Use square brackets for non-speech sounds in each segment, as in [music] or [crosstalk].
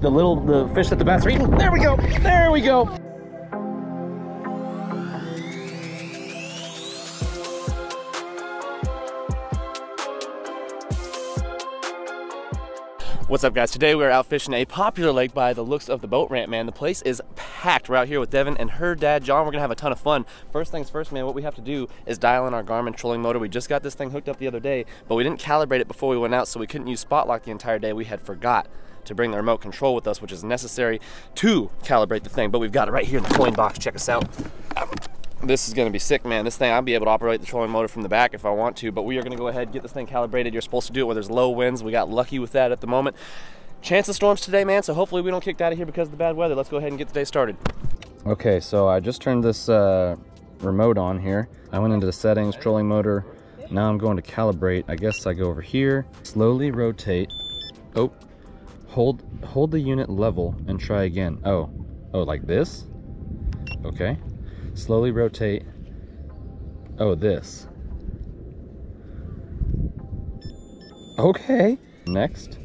The little, the fish that the bass are eating. There we go. There we go. What's up guys? Today we're out fishing a popular lake by the looks of the boat ramp, man. The place is packed. We're out here with Devin and her dad, John. We're gonna have a ton of fun. First things first, man, what we have to do is dial in our Garmin trolling motor. We just got this thing hooked up the other day, but we didn't calibrate it before we went out, so we couldn't use spot lock the entire day. We had forgot to bring the remote control with us, which is necessary to calibrate the thing, but we've got it right here in the coin box. Check us out this is going to be sick, man. This thing, I'll be able to operate the trolling motor from the back if I want to, but we are to go ahead and get this thing calibrated. You're supposed to do it where there's low winds. We got lucky with that at the moment. Chance of storms today, man, so hopefully we don't kick out of here because of the bad weather. Let's go ahead and get the day started. Okay, so I just turned this uh, remote on here. I went into the settings, trolling motor. Now I'm going to calibrate. I guess I go over here, slowly rotate. Oh, hold, hold the unit level and try again. Oh, oh, like this? Okay. Slowly rotate. Oh, this. Okay. Next,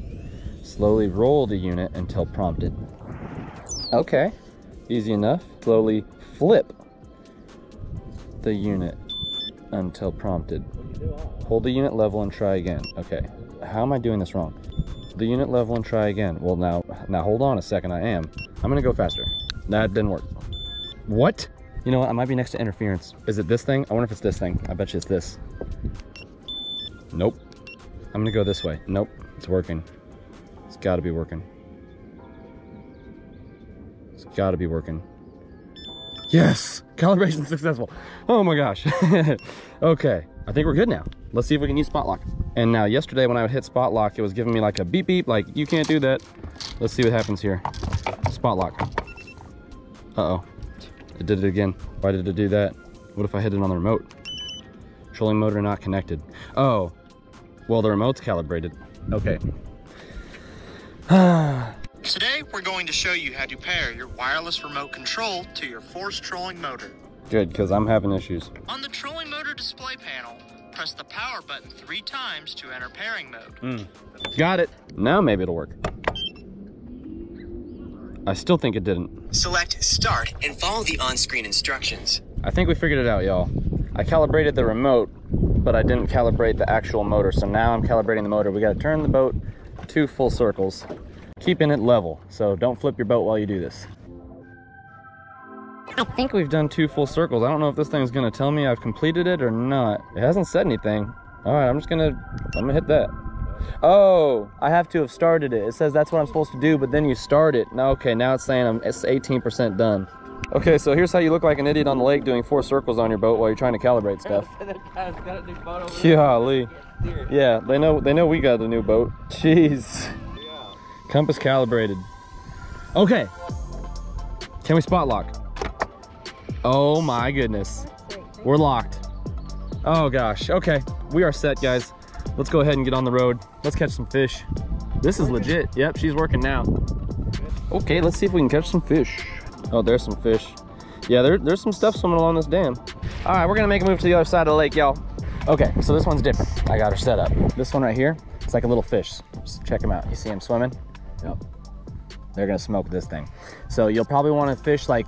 slowly roll the unit until prompted. Okay, easy enough. Slowly flip the unit until prompted. Hold the unit level and try again. Okay, how am I doing this wrong? The unit level and try again. Well, now, now hold on a second, I am. I'm gonna go faster. That didn't work. What? You know what, I might be next to interference. Is it this thing? I wonder if it's this thing. I bet you it's this. Nope. I'm gonna go this way. Nope, it's working. It's gotta be working. It's gotta be working. Yes, calibration successful. Oh my gosh. [laughs] okay, I think we're good now. Let's see if we can use spot lock. And now yesterday when I would hit spot lock, it was giving me like a beep beep, like you can't do that. Let's see what happens here. Spot lock. Uh-oh. It did it again. Why did it do that? What if I hit it on the remote? Trolling motor not connected. Oh, well, the remote's calibrated. Okay. [sighs] [sighs] Today, we're going to show you how to pair your wireless remote control to your force trolling motor. Good, because I'm having issues. On the trolling motor display panel, press the power button three times to enter pairing mode. Mm. Got it. Now maybe it'll work. I still think it didn't. Select Start and follow the on-screen instructions. I think we figured it out, y'all. I calibrated the remote, but I didn't calibrate the actual motor, so now I'm calibrating the motor. We gotta turn the boat two full circles, keeping it level, so don't flip your boat while you do this. I think we've done two full circles. I don't know if this thing's gonna tell me I've completed it or not. It hasn't said anything. All right, I'm just gonna, I'm gonna hit that. Oh, I have to have started it. It says that's what I'm supposed to do, but then you start it. Now, okay, now it's saying I'm it's 18% done. Okay, so here's how you look like an idiot on the lake doing four circles on your boat while you're trying to calibrate stuff. [laughs] Golly. Yeah, they know they know we got a new boat. Jeez. Compass calibrated. Okay. Can we spot lock? Oh my goodness. We're locked. Oh gosh. Okay. We are set, guys. Let's go ahead and get on the road. Let's catch some fish. This is legit. Yep, she's working now. Okay, let's see if we can catch some fish. Oh, there's some fish. Yeah, there, there's some stuff swimming along this dam. All right, we're gonna make a move to the other side of the lake, y'all. Okay, so this one's different. I got her set up. This one right here, it's like a little fish. Just check him out. You see him swimming? Yep. They're gonna smoke this thing. So you'll probably wanna fish like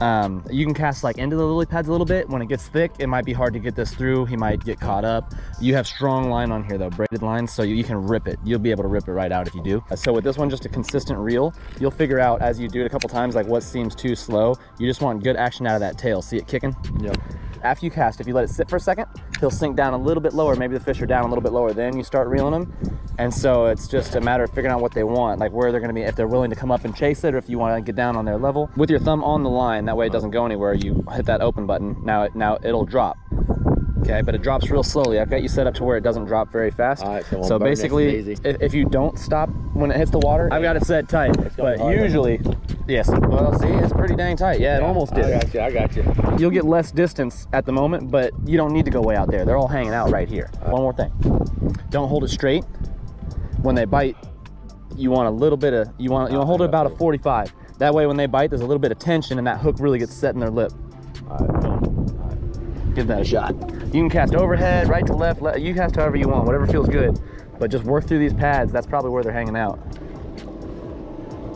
um, you can cast like into the lily pads a little bit. When it gets thick, it might be hard to get this through. He might get caught up. You have strong line on here though, braided lines, so you, you can rip it. You'll be able to rip it right out if you do. So with this one, just a consistent reel, you'll figure out as you do it a couple times, like what seems too slow. You just want good action out of that tail. See it kicking? Yep. After you cast, if you let it sit for a second, he'll sink down a little bit lower. Maybe the fish are down a little bit lower. Then you start reeling them. And so it's just a matter of figuring out what they want, like where they're gonna be, if they're willing to come up and chase it, or if you wanna get down on their level. With your thumb on the line, that way it doesn't go anywhere, you hit that open button. Now, it, now it'll drop. Okay, but it drops real slowly. I've got you set up to where it doesn't drop very fast. so so basically, if, if you don't stop when it hits the water, I've got it set tight. But usually, yes, well, see, it's pretty dang tight. Yeah, it almost did. I got you, I got you. You'll get less distance at the moment, but you don't need to go way out there. They're all hanging out right here. One more thing. Don't hold it straight. When they bite, you want a little bit of, you want, you want to hold it about a 45. That way when they bite, there's a little bit of tension and that hook really gets set in their lip. Give that a shot. You can cast overhead, right to left, left, you cast however you want, whatever feels good. But just work through these pads, that's probably where they're hanging out.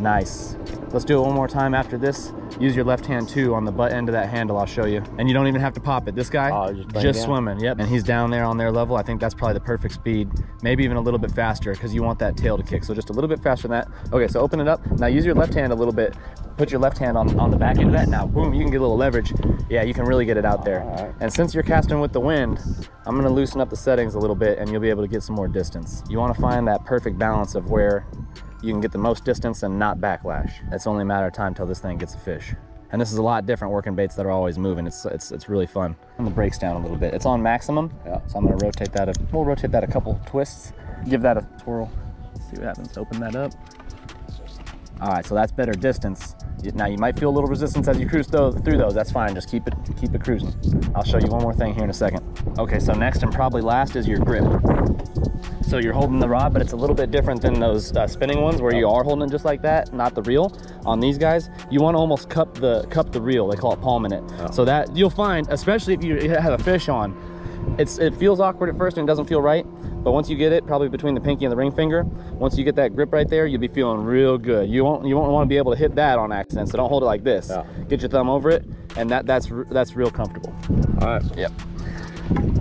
Nice. Let's do it one more time after this. Use your left hand too on the butt end of that handle, I'll show you. And you don't even have to pop it. This guy, Oh, just just swimming, yep. And he's down there on their level. I think that's probably the perfect speed. Maybe even a little bit faster because you want that tail to kick. So just a little bit faster than that. Okay, so open it up. Now use your left hand a little bit. Put your left hand on, on the back end of that. Now, boom, you can get a little leverage. Yeah, you can really get it out there. Alright. And since you're casting with the wind, I'm gonna loosen up the settings a little bit and you'll be able to get some more distance. You wanna find that perfect balance of where you can get the most distance and not backlash. It's only a matter of time till this thing gets a fish. And this is a lot different working baits that are always moving. It's it's it's really fun. And the brakes down a little bit. It's on maximum. Yeah. So I'm gonna rotate that. A, we'll rotate that a couple twists. Give that a twirl. See what happens. Open that up. All right, so that's better distance. Now you might feel a little resistance as you cruise through those. That's fine. Just keep it keep it cruising. I'll show you one more thing here in a second. Okay, so next and probably last is your grip. So you're holding the rod, but it's a little bit different than those uh, spinning ones where you are holding it just like that, not the reel. On these guys, you want to almost cup the cup the reel. They call it palming it. So that you'll find, especially if you have a fish on, it's it feels awkward at first and it doesn't feel right. But once you get it, probably between the pinky and the ring finger, once you get that grip right there, you'll be feeling real good. You won't you won't want to be able to hit that on accident. So don't hold it like this. Yeah. Get your thumb over it, and that that's that's real comfortable. All right. Yep.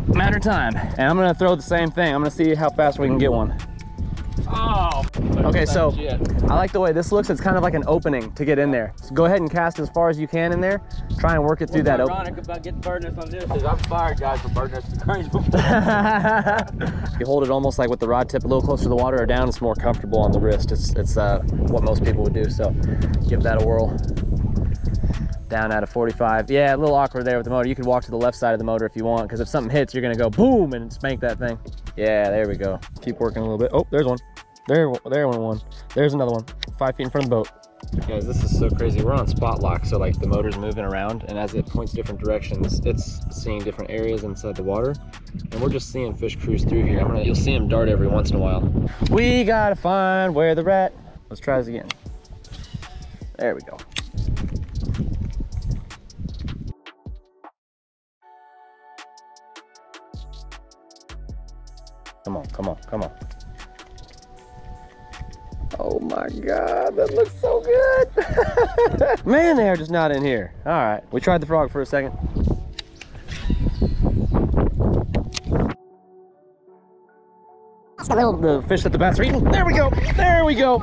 Matter of time. And I'm gonna throw the same thing. I'm gonna see how fast we can get one. Oh. Okay, so I like the way this looks. It's kind of like an opening to get in there. So go ahead and cast as far as you can in there. Try and work it through that open. ironic about getting birdness on this is I'm fired guys for birdness to cranes before. [laughs] you hold it almost like with the rod tip a little closer to the water or down, it's more comfortable on the wrist. It's, it's uh, what most people would do. So give that a whirl. Down at a 45. Yeah, a little awkward there with the motor. You could walk to the left side of the motor if you want, because if something hits, you're gonna go boom and spank that thing. Yeah, there we go. Keep working a little bit. Oh, there's one. There, there went one. There's another one. Five feet in front of the boat. Guys, this is so crazy. We're on spot lock, so like the motor's moving around, and as it points different directions, it's seeing different areas inside the water, and we're just seeing fish cruise through here. I'm gonna, you'll see them dart every once in a while. We gotta find where the rat. Let's try this again. There we go. Come on, come on, come on. Oh my God, that looks so good. [laughs] Man, they are just not in here. All right, we tried the frog for a second. The little the fish that the bass are eating. There we go. There we go.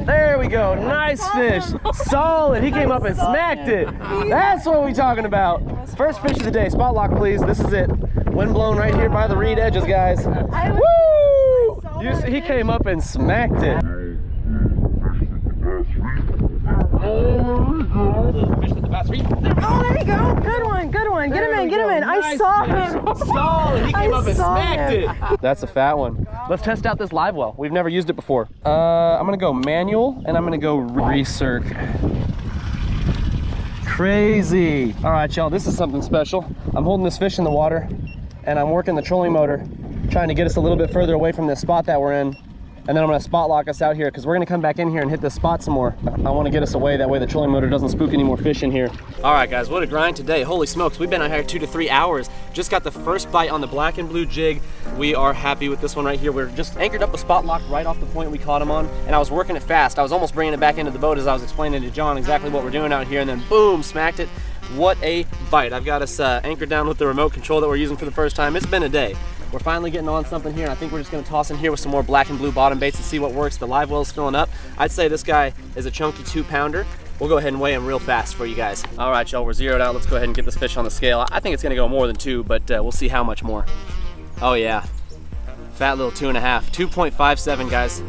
There we go. Nice fish. Solid. He came up and smacked it. That's what we're talking about. First fish of the day. Spot lock, please. This is it. Wind blown right here by the reed edges, guys. Woo! You see, he came up and smacked it. Oh, there you go. Good one. Good one. Get him in. Get him in. I [laughs] saw him. Solid. [laughs] He came I up and saw smacked him. it. That's a fat one. Let's test out this live well. We've never used it before. Uh, I'm gonna go manual and I'm gonna go recirc. Crazy. All right, y'all, this is something special. I'm holding this fish in the water and I'm working the trolling motor, trying to get us a little bit further away from this spot that we're in. And then I'm gonna spot lock us out here because we're gonna come back in here and hit this spot some more. I wanna get us away, that way the trolling motor doesn't spook any more fish in here. All right, guys, what a grind today. Holy smokes, we've been out here two to three hours. Just got the first bite on the black and blue jig. We are happy with this one right here. We're just anchored up a spot lock right off the point we caught him on. And I was working it fast. I was almost bringing it back into the boat as I was explaining to John exactly what we're doing out here. And then boom, smacked it. What a bite. I've got us uh, anchored down with the remote control that we're using for the first time. It's been a day. We're finally getting on something here, and I think we're just gonna toss in here with some more black and blue bottom baits and see what works. The live well's filling up. I'd say this guy is a chunky two pounder. We'll go ahead and weigh him real fast for you guys. All right, y'all, we're zeroed out. Let's go ahead and get this fish on the scale. I think it's gonna go more than two, but uh, we'll see how much more. Oh yeah, fat little two and a half, 2.57 guys.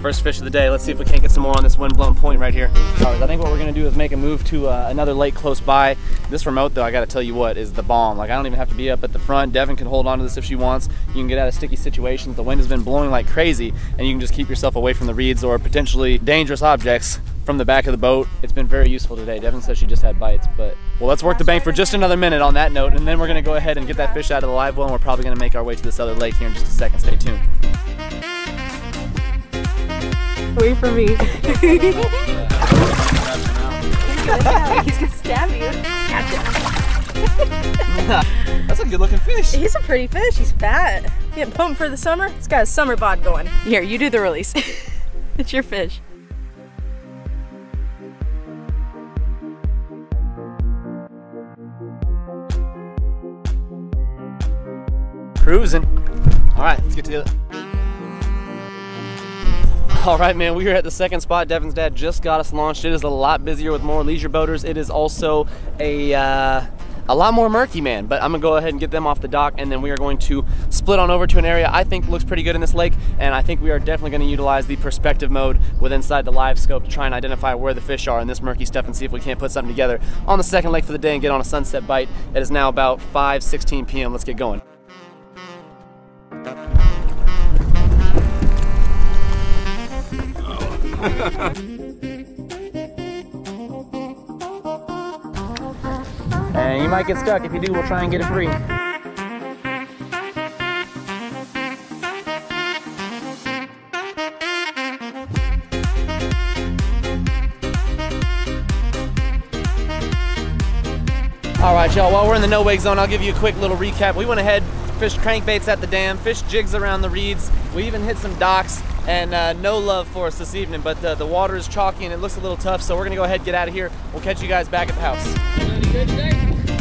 First fish of the day. Let's see if we can't get some more on this windblown point right here. All right, I think what we're gonna do is make a move to uh, another lake close by. This remote though, I gotta tell you what, is the bomb. Like I don't even have to be up at the front. Devin can hold on to this if she wants. You can get out of sticky situations. The wind has been blowing like crazy and you can just keep yourself away from the reeds or potentially dangerous objects from the back of the boat. It's been very useful today. Devin says she just had bites, but well, let's work the bank for just another minute on that note, and then we're gonna go ahead and get that fish out of the live well, and we're probably gonna make our way to this other lake here in just a second. Stay tuned. Wait for me. He's gonna stab you. Gotcha. That's a good looking fish. He's a pretty fish. He's fat. Getting pumped for the summer. He's got a summer bod going. Here, you do the release. [laughs] it's your fish. Cruising. All right, let's get to it. [laughs] All right, man, we are at the second spot. Devin's dad just got us launched. It is a lot busier with more leisure boaters. It is also a uh, a lot more murky, man. But I'm gonna go ahead and get them off the dock, and then we are going to split on over to an area I think looks pretty good in this lake, and I think we are definitely gonna utilize the perspective mode with inside the live scope to try and identify where the fish are in this murky stuff and see if we can't put something together on the second lake for the day and get on a sunset bite. It is now about 5:16 p.m. Let's get going. [laughs] And you might get stuck. If you do, we'll try and get it free. All right, y'all, while we're in the no-wake zone, I'll give you a quick little recap. We went ahead, fished crankbaits at the dam, fished jigs around the reeds. We even hit some docks and uh, no love for us this evening, but uh, the water is chalky and it looks a little tough, so we're gonna go ahead and get out of here. We'll catch you guys back at the house.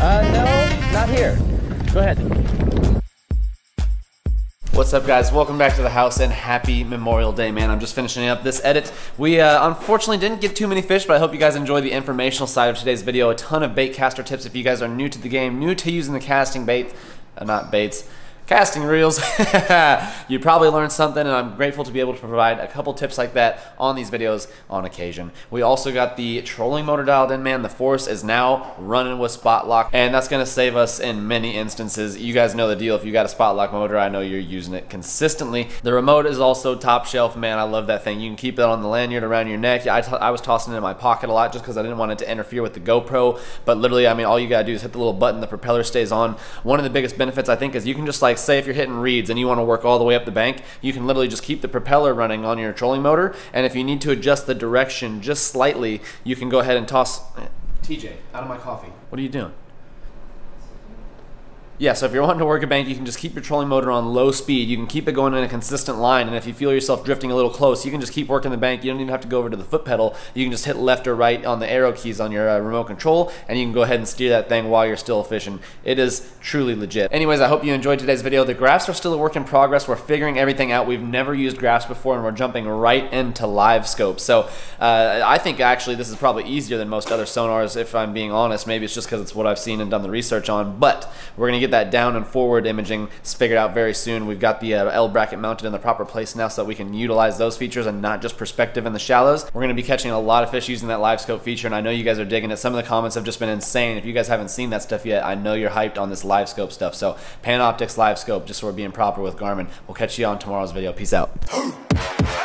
Uh, no, not here. Go ahead. What's up guys, welcome back to the house and happy Memorial Day, man. I'm just finishing up this edit. We uh, unfortunately didn't get too many fish, but I hope you guys enjoy the informational side of today's video. A ton of bait caster tips if you guys are new to the game, new to using the casting bait, uh, not baits, casting reels. [laughs] you probably learned something and I'm grateful to be able to provide a couple tips like that on these videos on occasion. We also got the trolling motor dialed in, man. The Force is now running with spot lock and that's gonna save us in many instances. You guys know the deal. If you got a spot lock motor, I know you're using it consistently. The remote is also top shelf, man. I love that thing. You can keep it on the lanyard around your neck. I, I was tossing it in my pocket a lot just because I didn't want it to interfere with the GoPro. But literally, I mean, all you gotta do is hit the little button, the propeller stays on. One of the biggest benefits I think is you can just like say if you're hitting reeds and you want to work all the way up the bank, you can literally just keep the propeller running on your trolling motor. And if you need to adjust the direction just slightly, you can go ahead and toss. Eh, TJ, out of my coffee. What are you doing? Yeah, so if you're wanting to work a bank, you can just keep your trolling motor on low speed. You can keep it going in a consistent line, and if you feel yourself drifting a little close, you can just keep working the bank. You don't even have to go over to the foot pedal. You can just hit left or right on the arrow keys on your uh, remote control, and you can go ahead and steer that thing while you're still fishing. It is truly legit. Anyways, I hope you enjoyed today's video. The graphs are still a work in progress. We're figuring everything out. We've never used graphs before, and we're jumping right into live scope. So uh, I think actually this is probably easier than most other sonars, if I'm being honest. Maybe it's just because it's what I've seen and done the research on, but we're going to get that down and forward imaging figured out very soon. We've got the uh, L bracket mounted in the proper place now so that we can utilize those features and not just perspective in the shallows. We're going to be catching a lot of fish using that live scope feature and I know you guys are digging it. Some of the comments have just been insane. If you guys haven't seen that stuff yet, I know you're hyped on this live scope stuff. So Panoptix live scope, just so we're being proper with Garmin. We'll catch you on tomorrow's video. Peace out. [gasps]